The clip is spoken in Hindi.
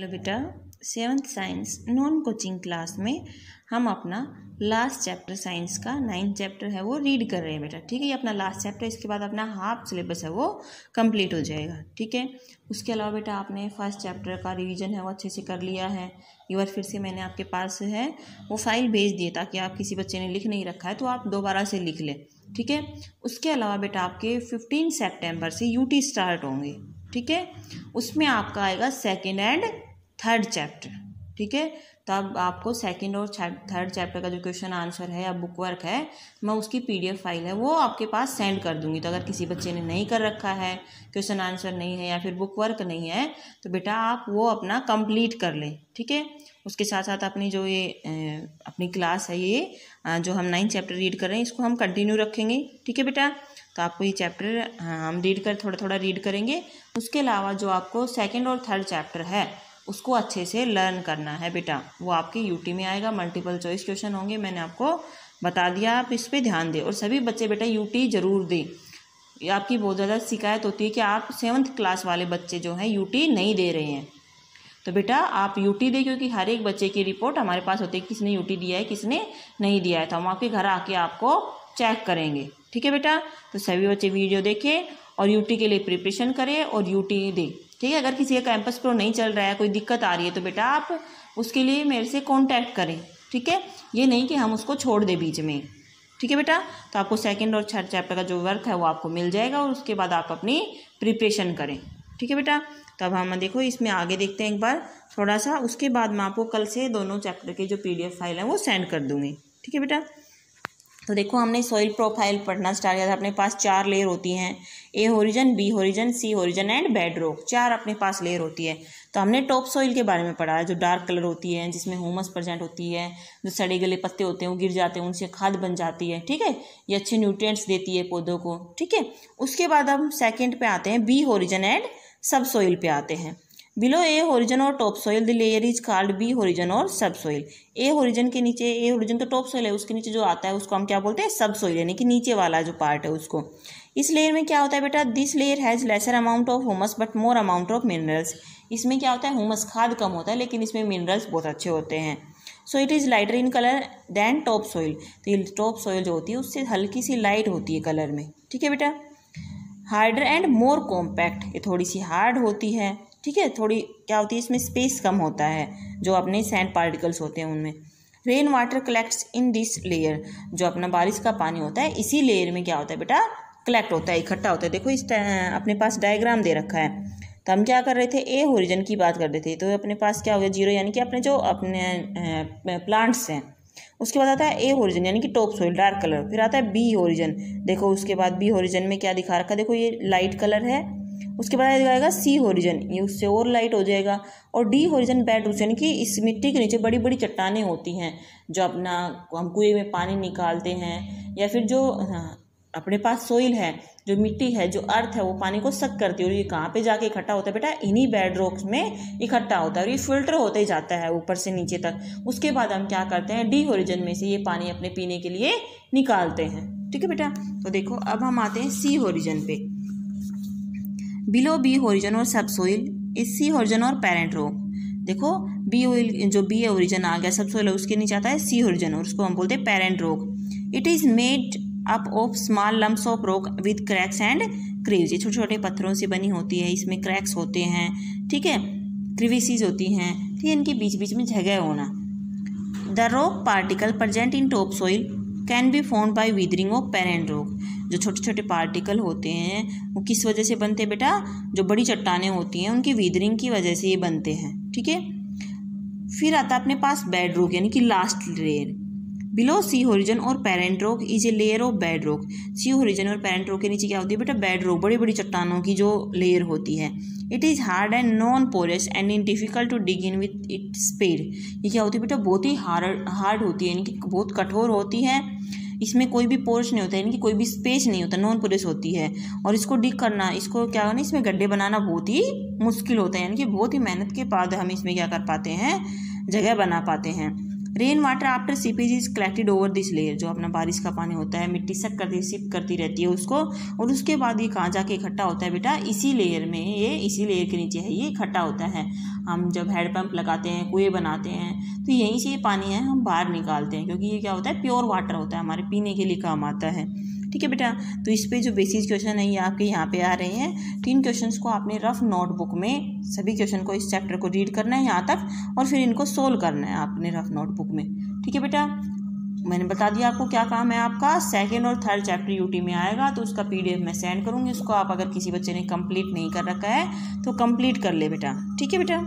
हेलो बेटा seventh science non coaching class में हम अपना लास्ट चैप्टर साइंस का नाइन्थ चैप्टर है वो रीड कर रहे हैं बेटा, ठीक है? ये अपना लास्ट चैप्टर इसके बाद अपना हाफ़ सिलेबस है वो कंप्लीट हो जाएगा, ठीक है? उसके अलावा बेटा आपने फ़र्स्ट चैप्टर का रिवीजन है वो अच्छे से कर लिया है। एक बार फिर से मैंने आपके पास है, वो फ़ाइल भेज दिए ताकि आप किसी बच्चे ने लिख नहीं रखा है तो आप दोबारा से लिख लें, ठीक है? उसके अलावा बेटा आपके फिफ्टीन सेप्टेम्बर से यूटी स्टार्ट होंगे, ठीक है? उसमें आपका आएगा सेकेंड एंड थर्ड चैप्टर, ठीक है? तो अब आपको सेकंड और थर्ड चैप्टर का जो क्वेश्चन आंसर है या बुक वर्क है, मैं उसकी पीडीएफ फ़ाइल है, वो आपके पास सेंड कर दूँगी। तो अगर किसी बच्चे ने नहीं कर रखा है क्वेश्चन आंसर नहीं है या फिर बुक वर्क नहीं है तो बेटा आप वो अपना कंप्लीट कर लें, ठीक है? उसके साथ साथ अपनी जो ये अपनी क्लास है ये जो हम नाइन्थ चैप्टर रीड कर रहे हैं, इसको हम कंटिन्यू रखेंगे, ठीक है बेटा? तो आपको ये चैप्टर हम रीड कर थोड़ा थोड़ा रीड करेंगे। उसके अलावा जो आपको सेकेंड और थर्ड चैप्टर है उसको अच्छे से लर्न करना है, बेटा। वो आपके यूटी में आएगा मल्टीपल चॉइस क्वेश्चन होंगे, मैंने आपको बता दिया। आप इस पर ध्यान दें और सभी बच्चे, बेटा यूटी ज़रूर दें। आपकी बहुत ज़्यादा शिकायत होती है कि आप सेवन्थ क्लास वाले बच्चे जो हैं यूटी नहीं दे रहे हैं। तो बेटा, आप यूटी दें, क्योंकि हर एक बच्चे की रिपोर्ट हमारे पास होती है, किसने यूटी दिया है, किसने नहीं दिया है। तो हम आपके घर आके आपको चेक करेंगे। ठीक है, बेटा? तो सभी बच्चे वीडियो देखें और यूटी के लिए प्रिपरेशन करें और यूटी दें। ठीक है, अगर किसी का कैंपस प्रो नहीं चल रहा है, कोई दिक्कत आ रही है तो बेटा आप उसके लिए मेरे से कॉन्टैक्ट करें, ठीक है? ये नहीं कि हम उसको छोड़ दें बीच में, ठीक है बेटा? तो आपको सेकंड और थर्ड चैप्टर का जो वर्क है, वो आपको मिल जाएगा और उसके बाद आप अपनी प्रिपरेशन करें, ठीक है बेटा? तो अब हम देखो, इसमें आगे देखते हैं एक बार, थोड़ा सा, उसके बाद मैं आपको कल से दोनों चैप्टर के जो पीडीएफ फ़ाइल है, वो सेंड कर दूँगी, ठीक है बेटा? तो देखो, हमने सॉइल प्रोफ़ाइल पढ़ना स्टार्ट किया था। अपने पास चार लेयर होती हैं। A horizon B horizon C horizon and bedrock चार अपने पास लेयर होती है। तो हमने टॉप सॉइल के बारे में पढ़ा है, जो डार्क कलर होती है, जिसमें ह्यूमस प्रजेंट होती है, जो सड़े गले पत्ते होते हैं, वो गिर जाते हैं, उनसे खाद बन जाती है, ठीक है? ये अच्छे न्यूट्रिएंट्स देती है पौधों को, ठीक है? उसके बाद हम सेकेंड पे आते हैं बी होरिजन एंड सब सॉइल पे आते हैं। बिलो ए होरिजन और topsoil the layer is called B horizon और सब सॉइल ए होरिजन के नीचे ए होरिजन तो टॉप सॉइल है, उसके नीचे जो आता है, उसको हम क्या बोलते हैं? सब सॉइल यानी कि नीचे वाला जो पार्ट है उसको। इस लेयर में क्या होता है बेटा? This layer has lesser amount of humus but more amount of minerals इसमें क्या होता है? ह्यूमस खाद कम होता है, लेकिन इसमें मिनरल्स बहुत अच्छे होते हैं। So it is lighter in colour than topsoil तो ये टॉप सॉइल जो होती है, उससे हल्की सी लाइट होती है कलर में। ठीक है बेटा? हार्डर एंड मोर कॉम्पैक्ट ये थोड़ी सी हार्ड होती है। ठीक है, थोड़ी, क्या होती है, इसमें स्पेस कम होता है, जो अपने सैंड पार्टिकल्स होते हैं उनमें। Rainwater collects in this layer जो अपना बारिश का पानी होता है, इसी लेयर में क्या होता है बेटा? कलेक्ट होता है, इकट्ठा होता है। देखो, इस अपने पास डायग्राम दे रखा है। तो हम क्या कर रहे थे? ए ओरिजन की बात कर रहे थे। तो अपने पास क्या हो गया? ज़ीरो यानी कि अपने जो, अपने प्लांट्स हैं। उसके बाद आता है ए ओरिजन यानी कि टॉप सोइल डार्क कलर फिर आता है बी ओरिजन देखो, उसके बाद बी ओरिजन में क्या दिखा रखा है? देखो, ये लाइट कलर है। उसके बाद आएगा सी होरिजन ये उससे और लाइट हो जाएगा और डी होरिजन बैड यानी कि इस मिट्टी के नीचे बड़ी बड़ी चट्टानें होती हैं जो अपना हम कुएँ में पानी निकालते हैं या फिर जो हाँ, अपने पास सोइल है जो मिट्टी है जो अर्थ है वो पानी को सक करती है और ये कहाँ पे जाके इकट्ठा होता है बेटा? इन्हीं बेड रॉक्स में इकट्ठा होता है और ये फ़िल्टर होते ही जाता है ऊपर से नीचे तक। उसके बाद हम क्या करते हैं? डी होरिजन में से ये पानी अपने पीने के लिए निकालते हैं। ठीक है बेटा? तो देखो अब हम आते हैं सी होरिजन पे। बिलो बी ओरिजन और सब सोइल, इस ओरिजन और पेरेंट रो। देखो, बी ऑयल जो बी ओरिजन आ गया सब सोइल, उसके नीचे आता है सी ओरिजन, और उसको हम बोलते हैं parent rock. It is made up of small lumps of rock with cracks and crevices ये छोटे छोटे पत्थरों से बनी होती है, इसमें क्रैक्स होते हैं, ठीक है? क्रिविसीज होती हैं ठीक है इनके बीच बीच में जगह होना। The rock particle present in topsoil can be formed by weathering of parent rock जो छोटे छोटे पार्टिकल होते हैं, वो किस वजह से बनते हैं बेटा? जो बड़ी चट्टानें होती हैं, उनकी वीदरिंग की वजह से ये बनते हैं, ठीक है? फिर आता अपने पास बेड रोक यानी कि last layer below C horizon और parent rock is a layer of bedrock C horizon और पेरेंट रोक के नीचे क्या होती है बेटा? बेड रोक बड़ी बड़ी चट्टानों की जो लेयर होती है. It is hard and non porous and in difficult to dig in with it speed ये क्या होती है बेटा? बहुत ही हार्ड हार्ड होती है, यानी कि बहुत कठोर होती है. इसमें कोई भी पोर्स नहीं होता, यानी कि कोई भी स्पेस नहीं होता नॉन पोरस होती है। और इसको डिक करना, इसको क्या करना इसमें गड्ढे बनाना बहुत ही मुश्किल होता है, यानी कि बहुत ही मेहनत के बाद हम इसमें क्या कर पाते हैं, जगह बना पाते हैं। Rainwater after seepage is collected over this layer जो अपना बारिश का पानी होता है, मिट्टी सक करती सिप करती रहती है उसको, और उसके बाद ये कहाँ जाके इकट्ठा होता है बेटा? इसी लेयर में, ये इसी लेयर के नीचे है, ये इकट्ठा होता है। हम जब हैंडपम्प लगाते हैं, कुएँ बनाते हैं तो यहीं से ये पानी है, हम बाहर निकालते हैं, क्योंकि ये क्या होता है? प्योर वाटर होता है, हमारे पीने के लिए काम आता है। ठीक है बेटा? तो इस पे जो बेसिस क्वेश्चन है, ये आपके यहाँ पे आ रहे हैं। तीन क्वेश्चंस को आपने रफ नोटबुक में, सभी क्वेश्चन को इस चैप्टर को रीड करना है यहाँ तक, और फिर इनको सोल्व करना है आपने रफ नोटबुक में। ठीक है बेटा? मैंने बता दिया आपको क्या काम है आपका। सेकेंड और थर्ड चैप्टर यूटी में आएगा तो उसका पीडीएफ मैं सेंड करूँगी। उसको आप अगर किसी बच्चे ने कंप्लीट नहीं कर रखा है तो कंप्लीट कर ले बेटा। ठीक है बेटा?